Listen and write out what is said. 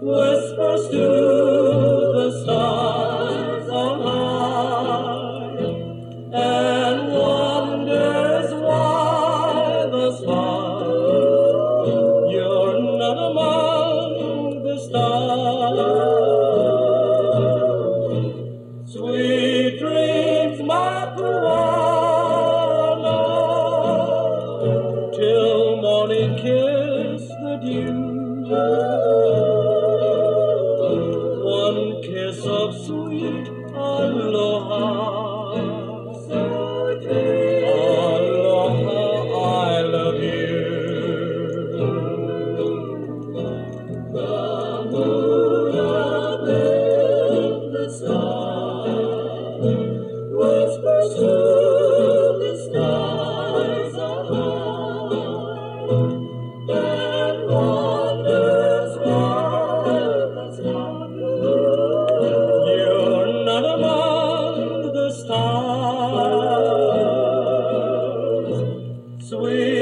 whispers to the stars on high and wonders why the stars you're not among the stars. Sweet dreams, Mapuana, till morning kiss the dew. Of sweet. Aloha, Away.